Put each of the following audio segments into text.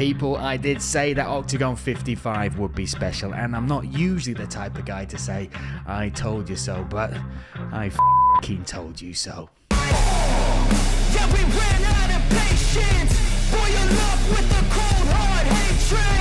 People, I did say that Oktagon 55 would be special, and I'm not usually the type of guy to say, I told you so, but I fing told you so. Yeah, we ran out of patience. Up with cold hard hatred.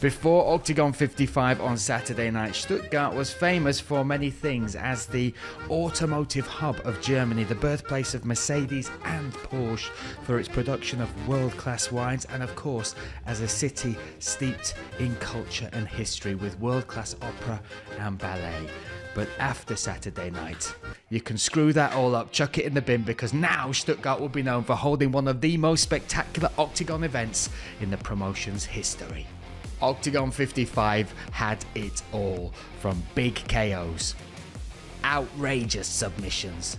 Before Oktagon 55 on Saturday night, Stuttgart was famous for many things as the automotive hub of Germany, the birthplace of Mercedes and Porsche for its production of world class wines, and of course, as a city steeped in culture and history with world class opera and ballet. But after Saturday night, you can screw that all up, chuck it in the bin because now Stuttgart will be known for holding one of the most spectacular Oktagon events in the promotion's history. Oktagon 55 had it all from big KOs, outrageous submissions,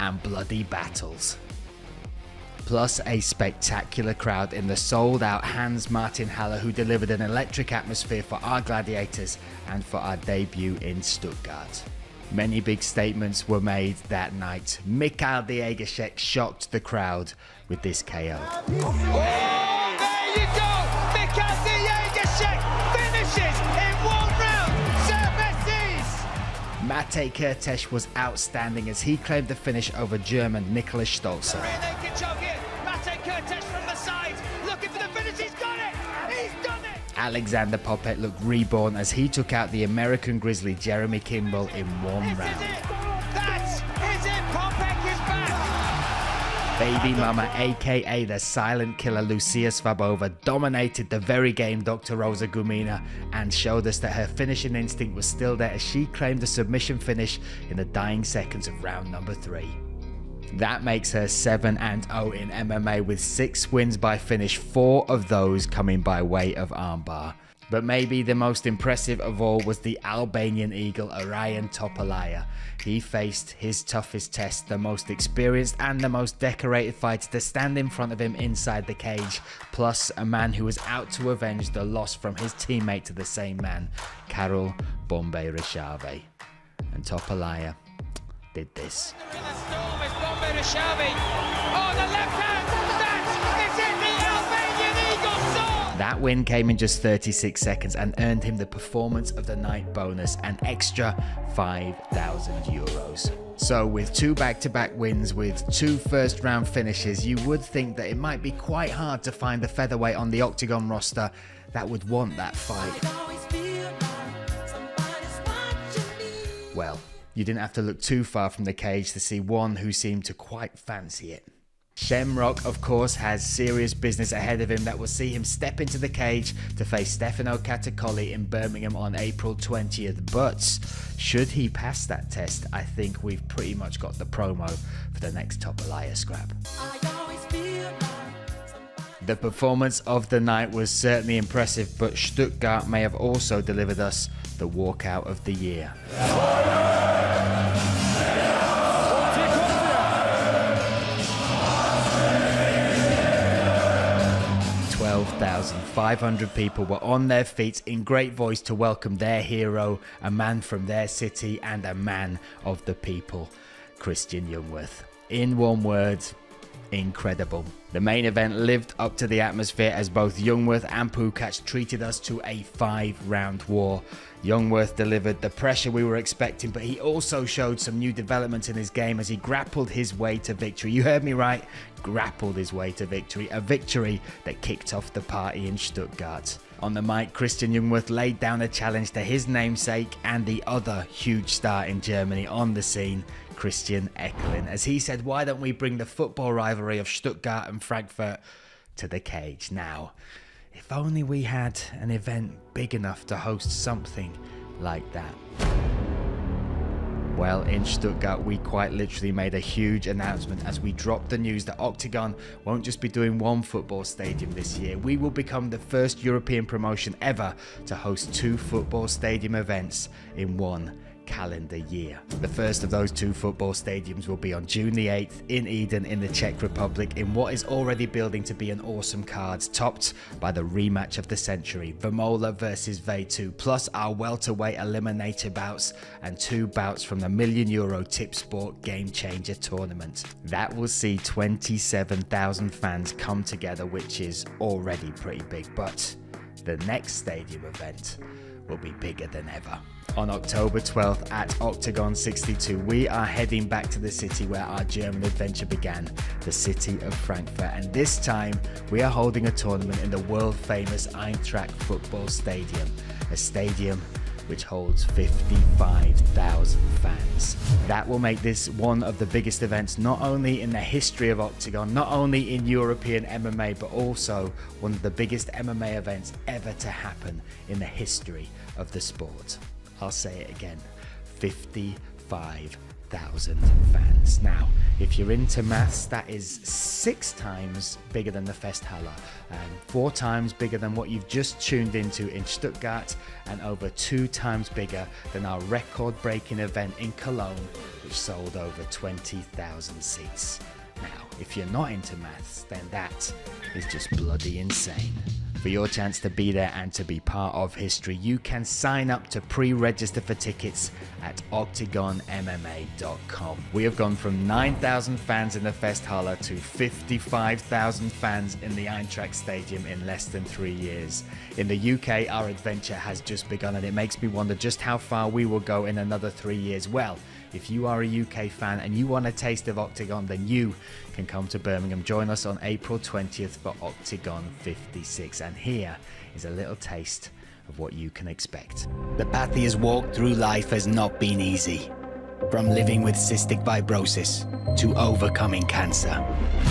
and bloody battles. Plus a spectacular crowd in the sold out Hans Martin Haller, who delivered an electric atmosphere for our gladiators and for our debut in Stuttgart. Many big statements were made that night. Mikhail Diegashek shocked the crowd with this KO. Oh, there Mate Kertész was outstanding as he claimed the finish over German Nicholas Stolzer. Rear naked choke here. Mate Kertész from the side. Looking for the finish. He's got it! He's done it! Alexander Poppeck looked reborn as he took out the American Grizzly Jeremy Kimball in one round. Baby Mama, aka the silent killer Lucia Svabova, dominated the very game Dr. Rosa Gumina and showed us that her finishing instinct was still there as she claimed the submission finish in the dying seconds of round number three. That makes her 7 and 0 in MMA with 6 wins by finish, 4 of those coming by way of armbar. But maybe the most impressive of all was the Albanian eagle Orion Topalaya. He faced his toughest test, the most experienced and the most decorated fighter to stand in front of him inside the cage, plus a man who was out to avenge the loss from his teammate to the same man, Carol Bombay Rishave. And Topalaya did this. That win came in just 36 seconds and earned him the performance of the night bonus, an extra 5,000 euros. So, with two back to back wins with two first round finishes, you would think that it might be quite hard to find the featherweight on the Oktagon roster that would want that fight. Well, you didn't have to look too far from the cage to see one who seemed to quite fancy it. Shem Rock, of course, has serious business ahead of him that will see him step into the cage to face Stefano Catacoli in Birmingham on April 20th. But should he pass that test, I think we've pretty much got the promo for the next scrap. Feel like somebody. The performance of the night was certainly impressive, but Stuttgart may have also delivered us the walkout of the year. 12,500 people were on their feet in great voice to welcome their hero, a man from their city and a man of the people, Christian Jungwirth. In one word, incredible. The main event lived up to the atmosphere as both Jungwirth and Pukac treated us to a five round war. Jungwirth delivered the pressure we were expecting, but he also showed some new developments in his game as he grappled his way to victory. You heard me right, grappled his way to victory, a victory that kicked off the party in Stuttgart. On the mic, Christian Jungwirth laid down a challenge to his namesake and the other huge star in Germany on the scene, Christian Eckerlin, as he said, Why don't we bring the football rivalry of Stuttgart and Frankfurt to the cage now? If only we had an event big enough to host something like that. Well, in Stuttgart, we quite literally made a huge announcement as we dropped the news that Oktagon won't just be doing one football stadium this year. We will become the first European promotion ever to host two football stadium events in one calendar year. The first of those two football stadiums will be on June the 8th in Eden in the Czech Republic in what is already building to be an awesome card, topped by the rematch of the century, Vémola versus V2, plus our welterweight eliminator bouts and two bouts from the million euro Tipsport Gamechanger tournament. That will see 27,000 fans come together, which is already pretty big, but the next stadium event will be bigger than ever. On October 12th at Oktagon 62, we are heading back to the city where our German adventure began, the city of Frankfurt. And this time, we are holding a tournament in the world famous Eintracht football stadium, a stadium which holds 55,000 fans. That will make this one of the biggest events not only in the history of Oktagon, not only in European MMA, but also one of the biggest MMA events ever to happen in the history of the sport. I'll say it again 55 thousand fans. Now, if you're into maths, that is six times bigger than the Festhalle, and um, four times bigger than what you've just tuned into in Stuttgart, and over two times bigger than our record-breaking event in Cologne, which sold over 20,000 seats. Now, if you're not into maths, then that is just bloody insane. For your chance to be there and to be part of history, you can sign up to pre register for tickets at OktagonMMA.com. We have gone from 9,000 fans in the Festhalle to 55,000 fans in the Eintracht Stadium in less than three years. In the UK, our adventure has just begun, and it makes me wonder just how far we will go in another three years. Well, if you are a UK fan and you want a taste of Oktagon, then you can come to Birmingham. Join us on April 20th for Oktagon 56. And here is a little taste of what you can expect. The path he has walked through life has not been easy. From living with cystic fibrosis to overcoming cancer.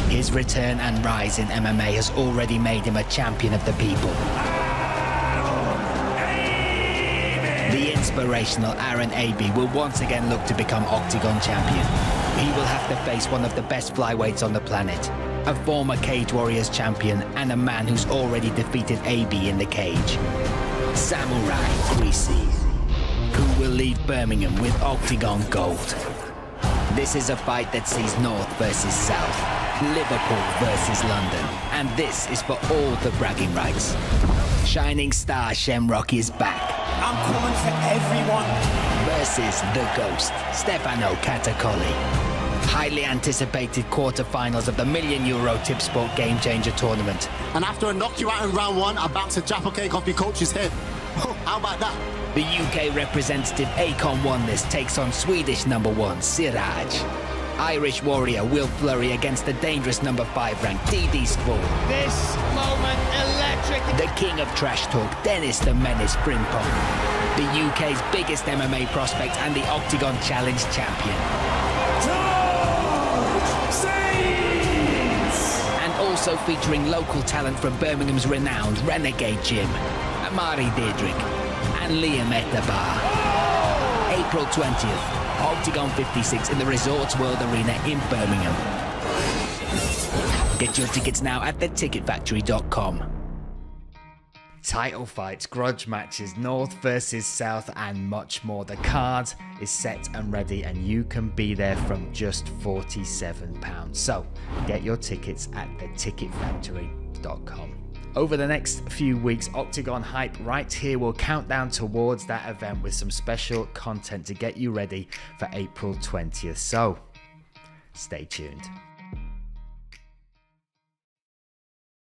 His return and rise in MMA has already made him a champion of the people. The inspirational Aaron Aby will once again look to become Oktagon champion. He will have to face one of the best flyweights on the planet, a former Cage Warriors champion and a man who's already defeated Aby in the cage. Samurai Greasy, who will leave Birmingham with Oktagon gold. This is a fight that sees North versus South, Liverpool versus London, and this is for all the bragging rights. Shining Star Shem Rock is back I'm coming for everyone. versus the Ghost, Stefano Catacoli. Highly anticipated quarterfinals of the Million Euro Tipsport Gamechanger Tournament. And after a knock you out in round one, I bounce a jaffa cake off your coach's head. How about that? The UK representative Akonne Wanliss takes on Swedish number one Siraj. Irish warrior Will Fleury against the dangerous number five ranked DD Sport. This moment electric. The king of trash talk, Dennis the Menace Frimpong. The UK's biggest MMA prospect and the Oktagon Challenge champion. And also featuring local talent from Birmingham's renowned Renegade Gym, Amari Diedrich and Liam Etabar. April 20th, Oktagon 56 in the Resorts World Arena in Birmingham. Get your tickets now at theticketfactory.com. Title fights, grudge matches, North versus South, and much more. The card is set and ready, and you can be there from just £47. So get your tickets at theticketfactory.com. Over the next few weeks, Oktagon Hype right here will count down towards that event with some special content to get you ready for April 20th. So stay tuned.